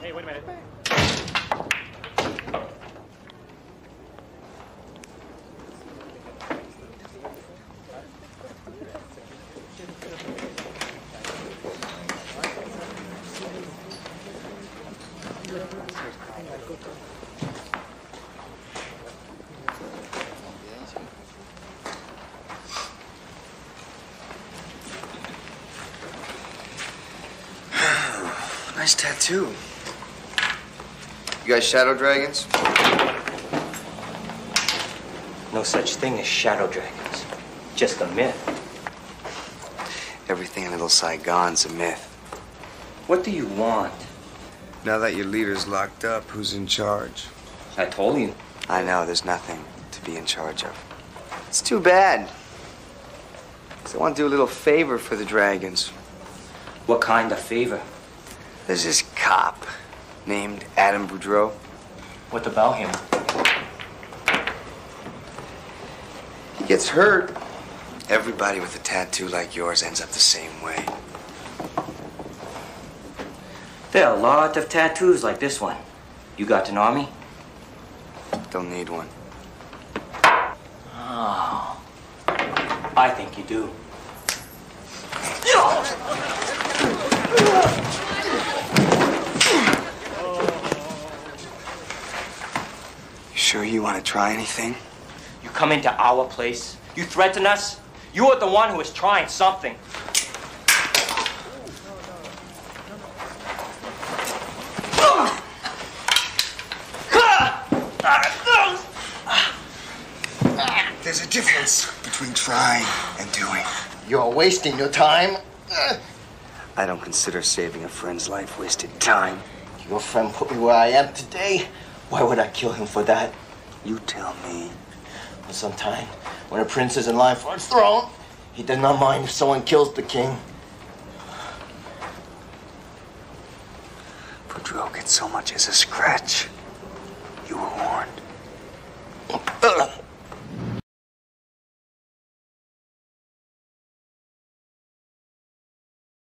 Hey, wait a minute. Nice tattoo. You guys shadow dragons? No such thing as shadow dragons. Just a myth. Everything in Little Saigon's a myth. What do you want? Now that your leader's locked up, who's in charge? I told you. I know, there's nothing to be in charge of. It's too bad. 'Cause I want to do a little favor for the dragons. What kind of favor? There's this cop named Adam Beaudreaux. What about him? He gets hurt. Everybody with a tattoo like yours ends up the same way. There are a lot of tattoos like this one. You got an army? Don't need one. Oh. I think you do. Sure you want to try anything? You come into our place. You threaten us. You are the one who is trying something. There's a difference between trying and doing. You're wasting your time. I don't consider saving a friend's life wasted time. Your friend put me where I am today. Why would I kill him for that? You tell me. But sometime, when a prince is in line for his throne, he does not mind if someone kills the king. Beaudreaux gets so much as a scratch.